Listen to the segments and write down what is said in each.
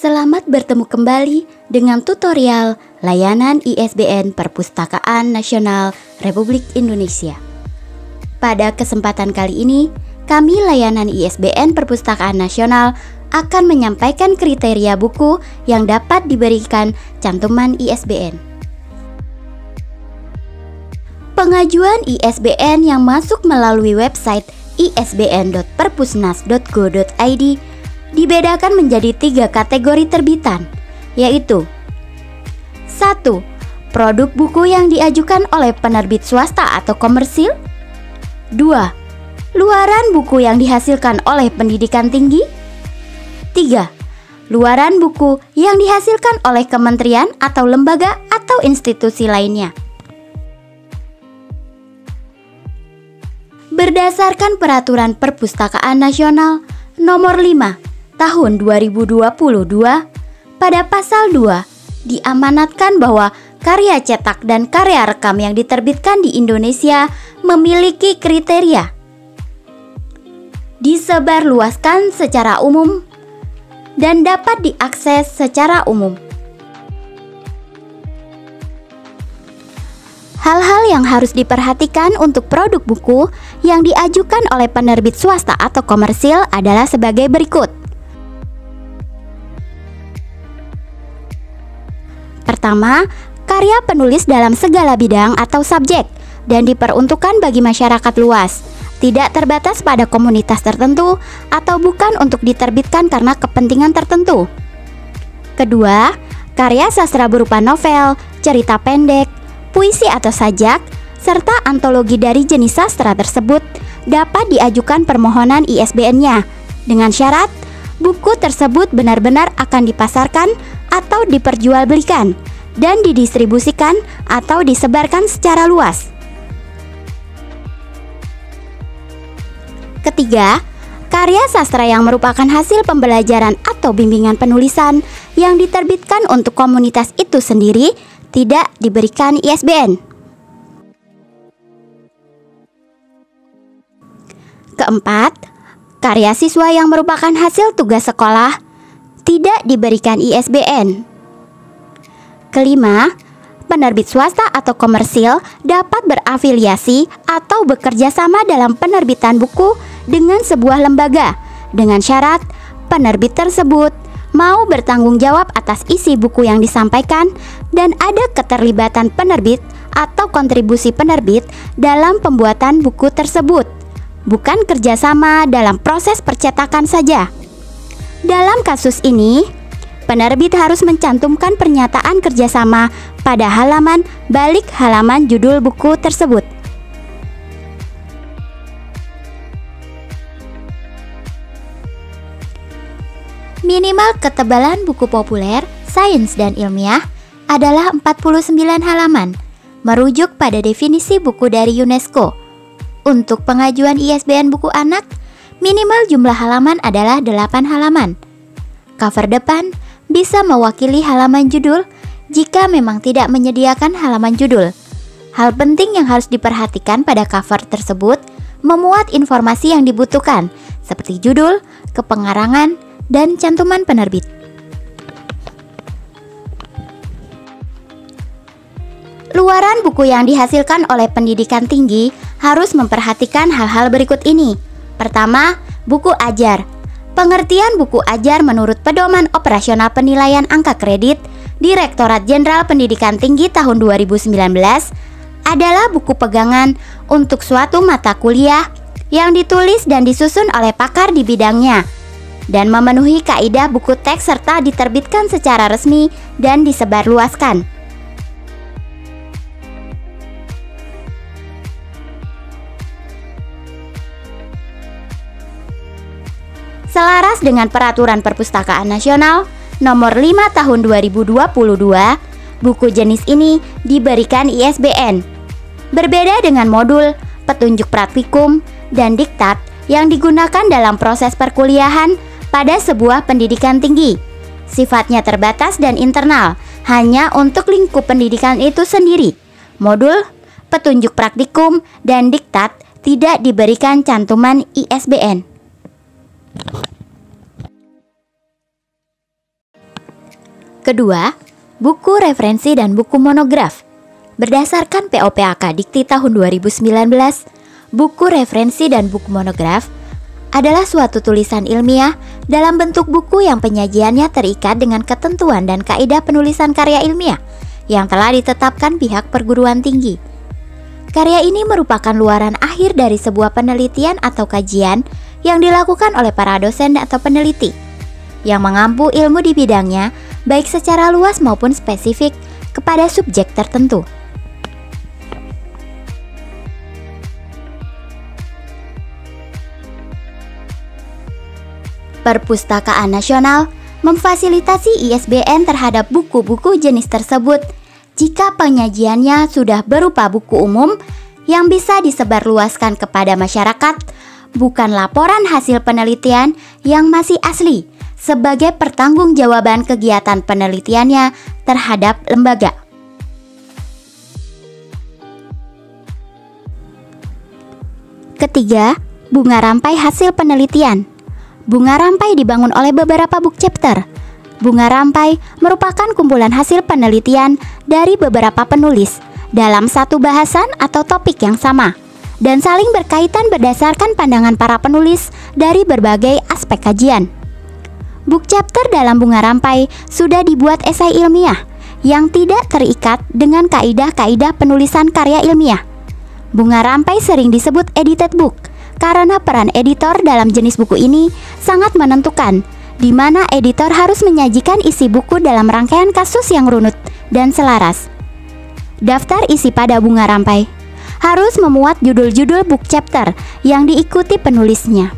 Selamat bertemu kembali dengan tutorial layanan ISBN Perpustakaan Nasional Republik Indonesia. Pada kesempatan kali ini, kami layanan ISBN Perpustakaan Nasional akan menyampaikan kriteria buku yang dapat diberikan cantuman ISBN. Pengajuan ISBN yang masuk melalui website isbn.perpusnas.go.id dibedakan menjadi tiga kategori terbitan, yaitu 1. Produk buku yang diajukan oleh penerbit swasta atau komersil 2. Luaran buku yang dihasilkan oleh pendidikan tinggi 3. Luaran buku yang dihasilkan oleh kementerian atau lembaga atau institusi lainnya. Berdasarkan Peraturan Perpustakaan Nasional Nomor 5 Tahun 2022 pada pasal 2 diamanatkan bahwa karya cetak dan karya rekam yang diterbitkan di Indonesia memiliki kriteria disebarluaskan secara umum dan dapat diakses secara umum. Hal-hal yang harus diperhatikan untuk produk buku yang diajukan oleh penerbit swasta atau komersil adalah sebagai berikut. Pertama, karya penulis dalam segala bidang atau subjek dan diperuntukkan bagi masyarakat luas tidak terbatas pada komunitas tertentu atau bukan untuk diterbitkan karena kepentingan tertentu. Kedua, karya sastra berupa novel, cerita pendek, puisi atau sajak, serta antologi dari jenis sastra tersebut dapat diajukan permohonan ISBN-nya dengan syarat buku tersebut benar-benar akan dipasarkan atau diperjualbelikan dan didistribusikan atau disebarkan secara luas. Ketiga, karya sastra yang merupakan hasil pembelajaran atau bimbingan penulisan yang diterbitkan untuk komunitas itu sendiri tidak diberikan ISBN. Keempat, karya siswa yang merupakan hasil tugas sekolah tidak diberikan ISBN. Kelima, penerbit swasta atau komersil dapat berafiliasi atau bekerja sama dalam penerbitan buku dengan sebuah lembaga dengan syarat penerbit tersebut mau bertanggung jawab atas isi buku yang disampaikan dan ada keterlibatan penerbit atau kontribusi penerbit dalam pembuatan buku tersebut, bukan kerjasama dalam proses percetakan saja. Dalam kasus ini, penerbit harus mencantumkan pernyataan kerjasama pada halaman balik halaman judul buku tersebut. Minimal ketebalan buku populer, sains dan ilmiah adalah 49 halaman, merujuk pada definisi buku dari UNESCO. Untuk pengajuan ISBN buku anak, minimal jumlah halaman adalah 8 halaman. Cover depan bisa mewakili halaman judul jika memang tidak menyediakan halaman judul. Hal penting yang harus diperhatikan pada cover tersebut memuat informasi yang dibutuhkan, seperti judul, kepengarangan, dan cantuman penerbit. Luaran buku yang dihasilkan oleh pendidikan tinggi harus memperhatikan hal-hal berikut ini. Pertama, buku ajar. Pengertian buku ajar menurut Pedoman Operasional Penilaian Angka Kredit Direktorat Jenderal Pendidikan Tinggi tahun 2019 adalah buku pegangan untuk suatu mata kuliah yang ditulis dan disusun oleh pakar di bidangnya dan memenuhi kaidah buku teks serta diterbitkan secara resmi dan disebarluaskan. Selaras dengan Peraturan Perpustakaan Nasional Nomor 5 Tahun 2022, buku jenis ini diberikan ISBN. Berbeda dengan modul, petunjuk praktikum, dan diktat yang digunakan dalam proses perkuliahan pada sebuah pendidikan tinggi. Sifatnya terbatas dan internal, hanya untuk lingkup pendidikan itu sendiri. Modul, petunjuk praktikum, dan diktat tidak diberikan cantuman ISBN. Kedua, buku referensi dan buku monograf. Berdasarkan POPAK Dikti tahun 2019, buku referensi dan buku monograf adalah suatu tulisan ilmiah dalam bentuk buku yang penyajiannya terikat dengan ketentuan dan kaidah penulisan karya ilmiah yang telah ditetapkan pihak perguruan tinggi. Karya ini merupakan luaran akhir dari sebuah penelitian atau kajian yang dilakukan oleh para dosen atau peneliti yang mengampu ilmu di bidangnya baik secara luas maupun spesifik kepada subjek tertentu. Perpustakaan Nasional memfasilitasi ISBN terhadap buku-buku jenis tersebut jika penyajiannya sudah berupa buku umum yang bisa disebarluaskan kepada masyarakat, bukan laporan hasil penelitian yang masih asli sebagai pertanggungjawaban kegiatan penelitiannya terhadap lembaga. Ketiga, bunga rampai hasil penelitian. Bunga rampai dibangun oleh beberapa book chapter. Bunga rampai merupakan kumpulan hasil penelitian dari beberapa penulis dalam satu bahasan atau topik yang sama dan saling berkaitan berdasarkan pandangan para penulis dari berbagai aspek kajian. Book chapter dalam bunga rampai sudah dibuat esai ilmiah yang tidak terikat dengan kaidah-kaidah penulisan karya ilmiah. Bunga rampai sering disebut edited book karena peran editor dalam jenis buku ini sangat menentukan, di mana editor harus menyajikan isi buku dalam rangkaian kasus yang runut dan selaras. Daftar isi pada bunga rampai harus memuat judul-judul book chapter yang diikuti penulisnya.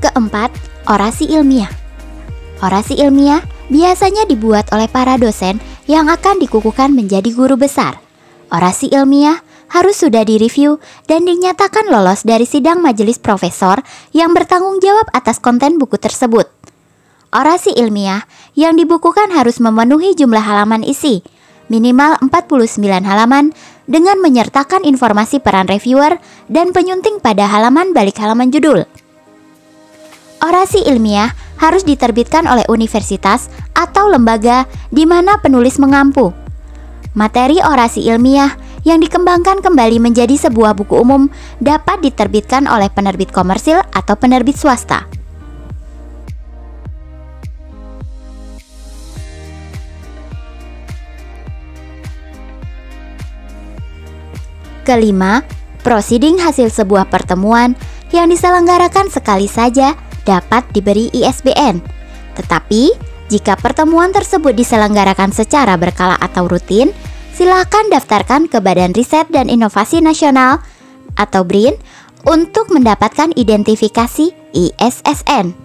Keempat, orasi ilmiah. Orasi ilmiah biasanya dibuat oleh para dosen yang akan dikukuhkan menjadi guru besar. Orasi ilmiah harus sudah direview dan dinyatakan lolos dari sidang majelis profesor yang bertanggung jawab atas konten buku tersebut. Orasi ilmiah yang dibukukan harus memenuhi jumlah halaman isi, minimal 49 halaman dengan menyertakan informasi peran reviewer dan penyunting pada halaman balik halaman judul. Orasi ilmiah harus diterbitkan oleh universitas atau lembaga di mana penulis mengampu. Materi orasi ilmiah yang dikembangkan kembali menjadi sebuah buku umum dapat diterbitkan oleh penerbit komersil atau penerbit swasta. Kelima, proceeding hasil sebuah pertemuan yang diselenggarakan sekali saja dapat diberi ISBN. Tetapi, jika pertemuan tersebut diselenggarakan secara berkala atau rutin, silakan daftarkan ke Badan Riset dan Inovasi Nasional atau BRIN untuk mendapatkan identifikasi ISSN.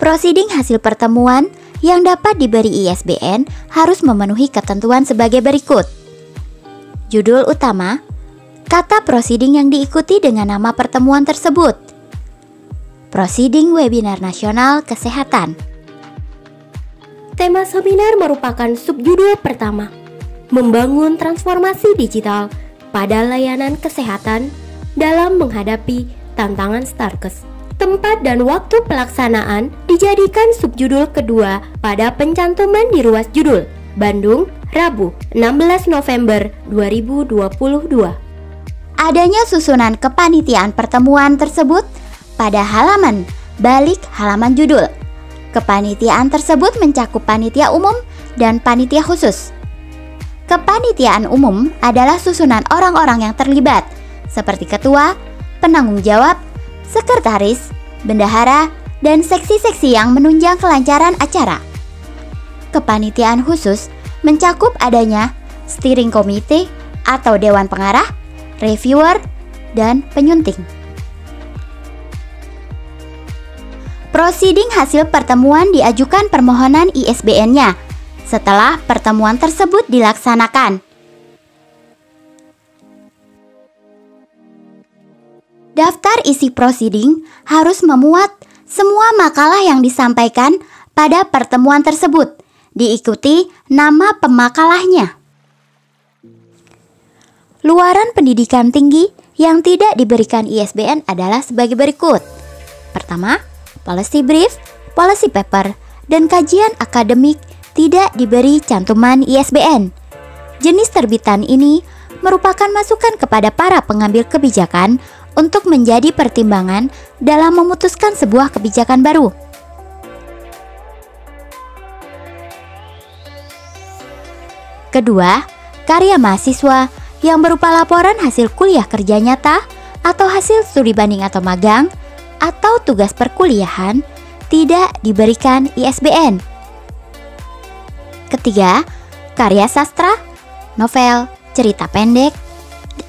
Proceeding hasil pertemuan yang dapat diberi ISBN harus memenuhi ketentuan sebagai berikut. Judul utama, kata proceeding yang diikuti dengan nama pertemuan tersebut. Proceeding Webinar Nasional Kesehatan. Tema seminar merupakan subjudul pertama, membangun transformasi digital pada layanan kesehatan dalam menghadapi tantangan Starkes. Tempat dan waktu pelaksanaan dijadikan subjudul kedua pada pencantuman di ruas judul Bandung, Rabu, 16 November 2022 adanya susunan kepanitiaan pertemuan tersebut pada halaman balik halaman judul. Kepanitiaan tersebut mencakup panitia umum dan panitia khusus. Kepanitiaan umum adalah susunan orang-orang yang terlibat, seperti ketua, penanggung jawab, sekretaris, bendahara, dan seksi-seksi yang menunjang kelancaran acara. Kepanitiaan khusus mencakup adanya steering committee atau dewan pengarah reviewer, dan penyunting. Proceeding hasil pertemuan diajukan permohonan ISBN-nya setelah pertemuan tersebut dilaksanakan. Daftar isi proceeding harus memuat semua makalah yang disampaikan pada pertemuan tersebut diikuti nama pemakalahnya. Luaran pendidikan tinggi yang tidak diberikan ISBN adalah sebagai berikut. Pertama, policy brief, policy paper, dan kajian akademik tidak diberi cantuman ISBN. Jenis terbitan ini merupakan masukan kepada para pengambil kebijakan untuk menjadi pertimbangan dalam memutuskan sebuah kebijakan baru. Kedua, karya mahasiswa yang berupa laporan hasil kuliah kerja nyata atau hasil studi banding atau magang atau tugas perkuliahan tidak diberikan ISBN. Ketiga, karya sastra, novel, cerita pendek,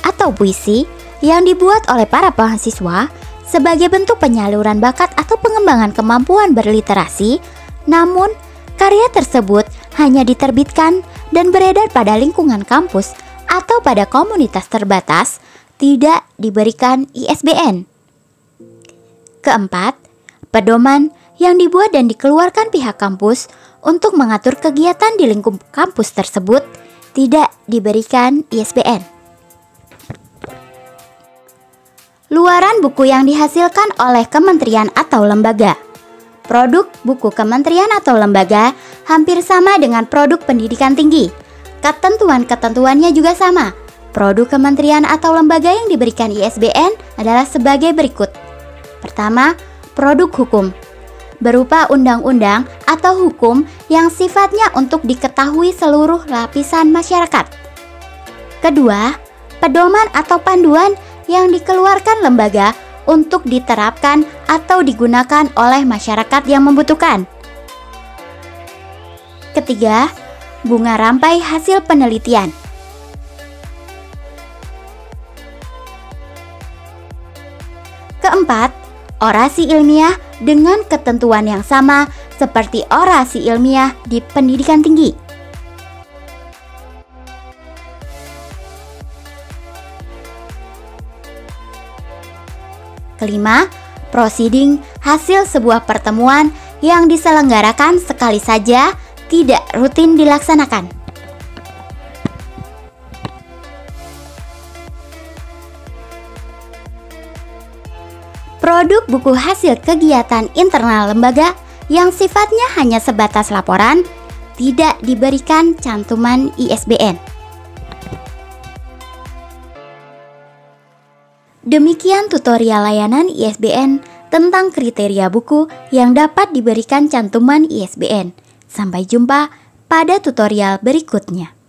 atau puisi yang dibuat oleh para mahasiswa sebagai bentuk penyaluran bakat atau pengembangan kemampuan berliterasi, namun karya tersebut hanya diterbitkan dan beredar pada lingkungan kampus atau pada komunitas terbatas, tidak diberikan ISBN. Keempat, pedoman yang dibuat dan dikeluarkan pihak kampus untuk mengatur kegiatan di lingkup kampus tersebut tidak diberikan ISBN. Luaran buku yang dihasilkan oleh kementerian atau lembaga Produk buku kementerian atau lembaga hampir sama dengan produk pendidikan tinggi. Ketentuan-ketentuannya juga sama. Produk kementerian atau lembaga yang diberikan ISBN adalah sebagai berikut. Pertama, produk hukum. Berupa undang-undang atau hukum yang sifatnya untuk diketahui seluruh lapisan masyarakat. Kedua, pedoman atau panduan yang dikeluarkan lembaga untuk diterapkan atau digunakan oleh masyarakat yang membutuhkan. Ketiga, bunga rampai hasil penelitian. Keempat, orasi ilmiah dengan ketentuan yang sama seperti orasi ilmiah di pendidikan tinggi. Kelima, proceeding hasil sebuah pertemuan yang diselenggarakan sekali saja tidak rutin dilaksanakan. Produk buku hasil kegiatan internal lembaga yang sifatnya hanya sebatas laporan tidak diberikan cantuman ISBN. Demikian tutorial layanan ISBN tentang kriteria buku yang dapat diberikan cantuman ISBN. Sampai jumpa pada tutorial berikutnya.